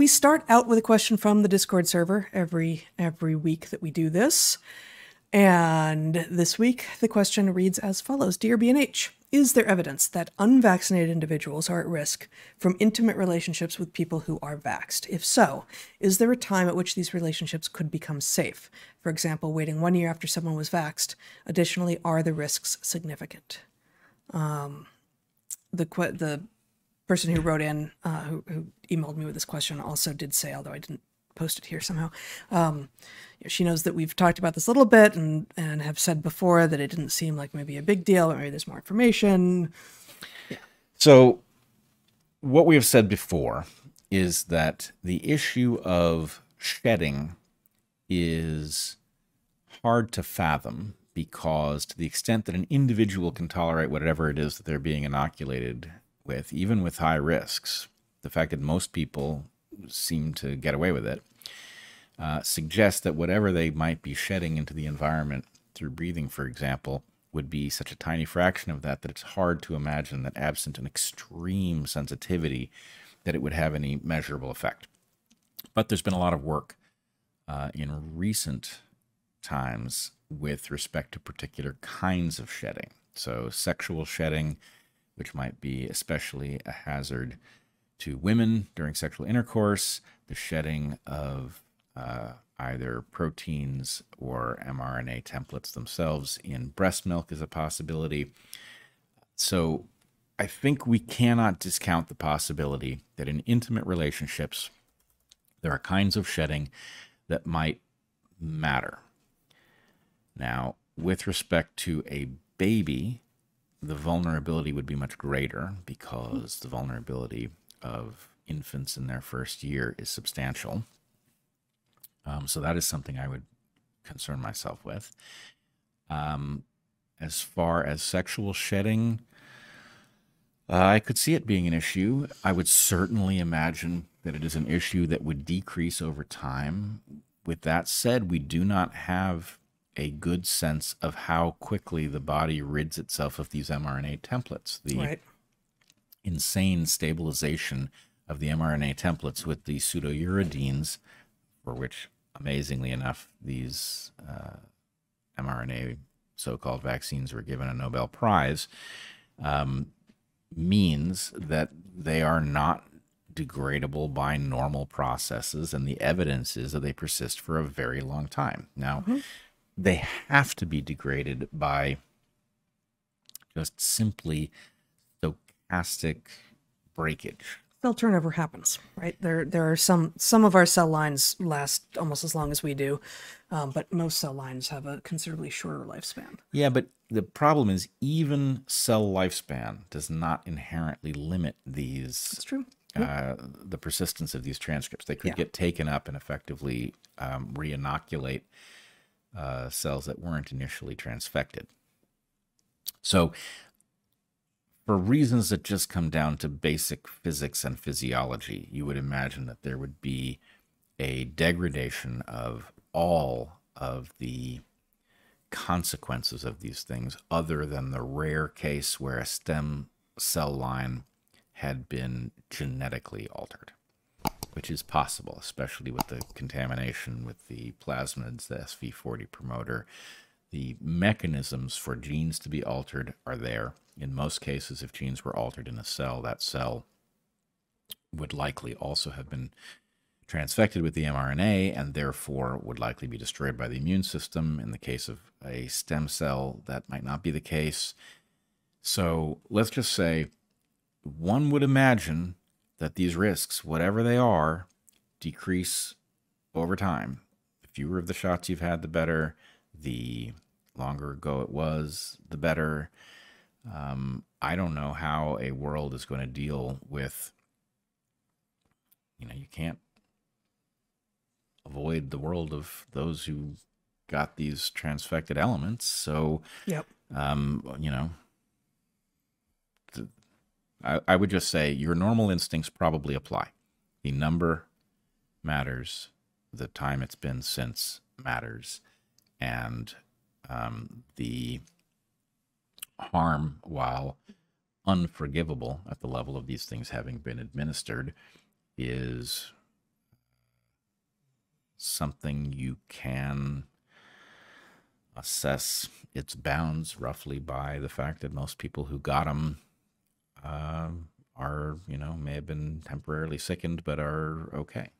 we start out with a question from the Discord server every every week that we do this. And this week, the question reads as follows Dear BNH, is there evidence that unvaccinated individuals are at risk from intimate relationships with people who are vaxxed? If so, is there a time at which these relationships could become safe? For example, waiting one year after someone was vaxxed. Additionally, are the risks significant? Um, the the person who wrote in, uh, who, who, emailed me with this question, also did say, although I didn't post it here somehow, um, she knows that we've talked about this a little bit and and have said before that it didn't seem like maybe a big deal, maybe there's more information. Yeah. So, what we have said before is that the issue of shedding is hard to fathom because to the extent that an individual can tolerate whatever it is that they're being inoculated with, even with high risks, the fact that most people seem to get away with it uh, suggests that whatever they might be shedding into the environment through breathing, for example, would be such a tiny fraction of that that it's hard to imagine that absent an extreme sensitivity that it would have any measurable effect. But there's been a lot of work uh, in recent times with respect to particular kinds of shedding. So, sexual shedding, which might be especially a hazard to women during sexual intercourse, the shedding of uh, either proteins or mRNA templates themselves in breast milk is a possibility. So, I think we cannot discount the possibility that in intimate relationships, there are kinds of shedding that might matter. Now, with respect to a baby, the vulnerability would be much greater because the vulnerability of infants in their first year is substantial. Um, so that is something I would concern myself with. Um, as far as sexual shedding, uh, I could see it being an issue. I would certainly imagine that it is an issue that would decrease over time. With that said, we do not have a good sense of how quickly the body rids itself of these mRNA templates. The right. insane stabilization of the mRNA templates with the pseudouridines, for which, amazingly enough, these uh, mRNA so called vaccines were given a Nobel Prize, um, means that they are not degradable by normal processes, and the evidence is that they persist for a very long time. Now, mm-hmm they have to be degraded by just simply stochastic breakage. Cell turnover happens, right? There, there are some. Some of our cell lines last almost as long as we do, um, but most cell lines have a considerably shorter lifespan. Yeah, but the problem is even cell lifespan does not inherently limit these. That's true. Uh, the persistence of these transcripts. They could yeah. get taken up and effectively um, re-inoculate uh, cells that weren't initially transfected. So, for reasons that just come down to basic physics and physiology, you would imagine that there would be a degradation of all of the consequences of these things, other than the rare case where a stem cell line had been genetically altered which is possible, especially with the contamination with the plasmids, the SV40 promoter. The mechanisms for genes to be altered are there. In most cases, if genes were altered in a cell, that cell would likely also have been transfected with the mRNA and therefore would likely be destroyed by the immune system. In the case of a stem cell, that might not be the case. So let's just say one would imagine that these risks, whatever they are, decrease over time. The fewer of the shots you've had, the better. The longer ago it was, the better. Um, I don't know how a world is going to deal with, you know, you can't avoid the world of those who got these transfected elements. So, yep. um, you know, I, I would just say your normal instincts probably apply. The number matters, the time it's been since matters, and um, the harm, while unforgivable at the level of these things having been administered, is something you can assess its bounds roughly by the fact that most people who got them uh, are, you know, may have been temporarily sickened but are okay.